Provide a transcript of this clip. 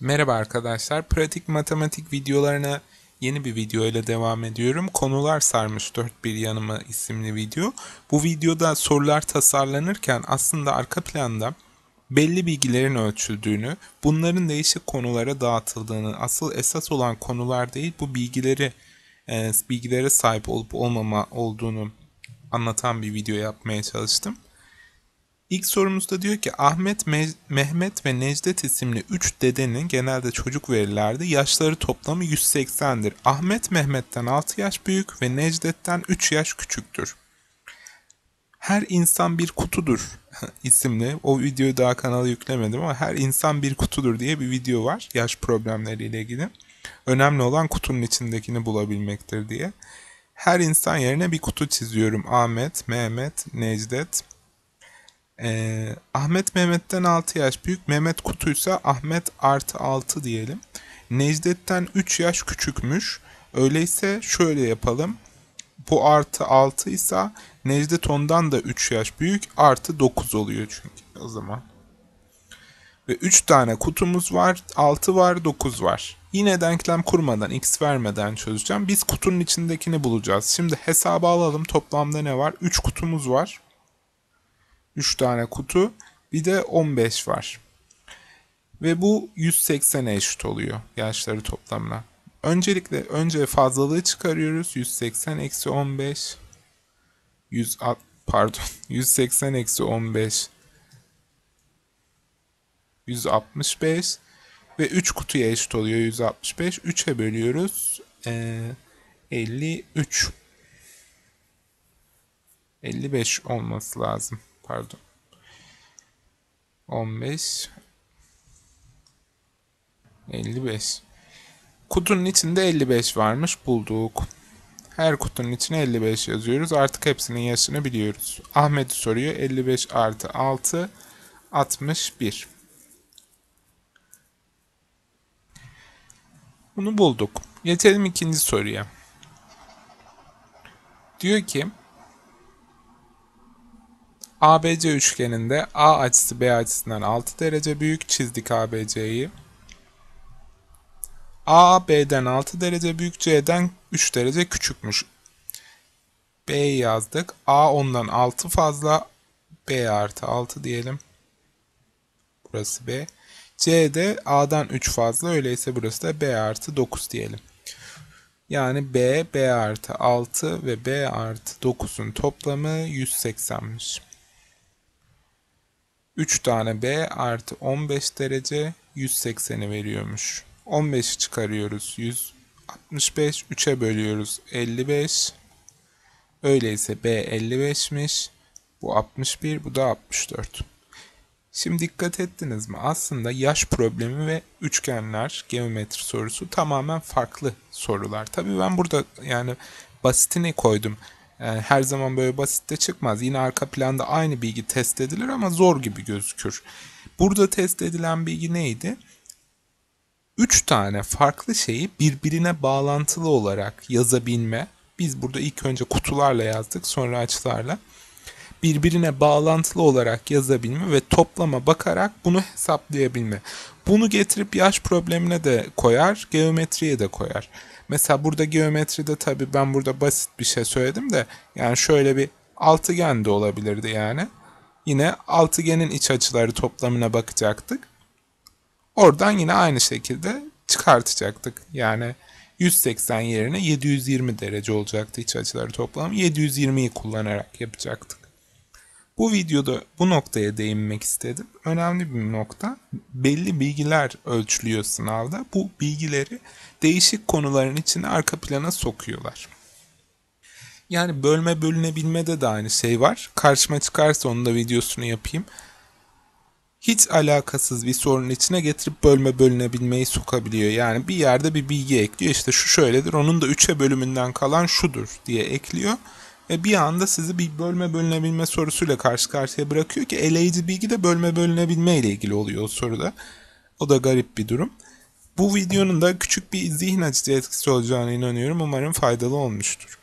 Merhaba arkadaşlar. Pratik matematik videolarına yeni bir video ile devam ediyorum. Konular sarmış dört bir yanıma isimli video. Bu videoda sorular tasarlanırken aslında arka planda belli bilgilerin ölçüldüğünü, bunların değişik konulara dağıtıldığını, asıl esas olan konular değil bu bilgileri e, bilgilere sahip olup olmama olduğunu anlatan bir video yapmaya çalıştım. İlk sorumuzda diyor ki Ahmet, Me- Mehmet ve Necdet isimli 3 dedenin genelde çocuk verirlerdi. Yaşları toplamı 180'dir. Ahmet Mehmet'ten 6 yaş büyük ve Necdet'ten 3 yaş küçüktür. Her insan bir kutudur isimli. O videoyu daha kanala yüklemedim ama her insan bir kutudur diye bir video var yaş problemleriyle ilgili. Önemli olan kutunun içindekini bulabilmektir diye. Her insan yerine bir kutu çiziyorum. Ahmet, Mehmet, Necdet, ee, Ahmet Mehmet'ten 6 yaş büyük. Mehmet Kutuysa Ahmet artı 6 diyelim. Necdet'ten 3 yaş küçükmüş. Öyleyse şöyle yapalım. Bu artı 6 ise Necdet ondan da 3 yaş büyük. Artı 9 oluyor çünkü o zaman. Ve 3 tane kutumuz var. 6 var 9 var. Yine denklem kurmadan x vermeden çözeceğim. Biz kutunun içindekini bulacağız. Şimdi hesaba alalım. Toplamda ne var? 3 kutumuz var. 3 tane kutu. Bir de 15 var. Ve bu 180'e eşit oluyor yaşları toplamına. Öncelikle önce fazlalığı çıkarıyoruz. 180 eksi 15 100 pardon 180 eksi 15 165 ve 3 kutuya eşit oluyor 165. 3'e bölüyoruz. Ee, 53 55 olması lazım. Pardon. 15 55 Kutunun içinde 55 varmış bulduk. Her kutunun içine 55 yazıyoruz. Artık hepsinin yaşını biliyoruz. Ahmet soruyor. 55 artı 6 61. Bunu bulduk. Geçelim ikinci soruya. Diyor ki ABC üçgeninde A açısı B açısından 6 derece büyük çizdik ABC'yi. A B'den 6 derece büyük C'den 3 derece küçükmüş. B'yi yazdık. A ondan 6 fazla B artı 6 diyelim. Burası B. C de A'dan 3 fazla öyleyse burası da B artı 9 diyelim. Yani B, B artı 6 ve B artı 9'un toplamı 180'miş. 3 tane B artı 15 derece 180'i veriyormuş. 15'i çıkarıyoruz 165. 3'e bölüyoruz 55. Öyleyse B 55'miş. Bu 61 bu da 64. Şimdi dikkat ettiniz mi? Aslında yaş problemi ve üçgenler geometri sorusu tamamen farklı sorular. Tabii ben burada yani basitini koydum. Yani her zaman böyle basitte çıkmaz. Yine arka planda aynı bilgi test edilir ama zor gibi gözükür. Burada test edilen bilgi neydi? Üç tane farklı şeyi birbirine bağlantılı olarak yazabilme. Biz burada ilk önce kutularla yazdık sonra açılarla. Birbirine bağlantılı olarak yazabilme ve toplama bakarak bunu hesaplayabilme. Bunu getirip yaş problemine de koyar, geometriye de koyar. Mesela burada geometride tabii ben burada basit bir şey söyledim de yani şöyle bir altıgen de olabilirdi yani. Yine altıgenin iç açıları toplamına bakacaktık. Oradan yine aynı şekilde çıkartacaktık. Yani 180 yerine 720 derece olacaktı iç açıları toplamı. 720'yi kullanarak yapacaktık. Bu videoda bu noktaya değinmek istedim. Önemli bir nokta. Belli bilgiler ölçülüyor sınavda. Bu bilgileri değişik konuların içine arka plana sokuyorlar. Yani bölme bölünebilmede de aynı şey var. Karşıma çıkarsa onun da videosunu yapayım. Hiç alakasız bir sorunun içine getirip bölme bölünebilmeyi sokabiliyor. Yani bir yerde bir bilgi ekliyor. İşte şu şöyledir. Onun da 3'e bölümünden kalan şudur diye ekliyor ve bir anda sizi bir bölme bölünebilme sorusuyla karşı karşıya bırakıyor ki eleyici bilgi de bölme bölünebilme ile ilgili oluyor o soruda. O da garip bir durum. Bu videonun da küçük bir zihin açıcı etkisi olacağına inanıyorum. Umarım faydalı olmuştur.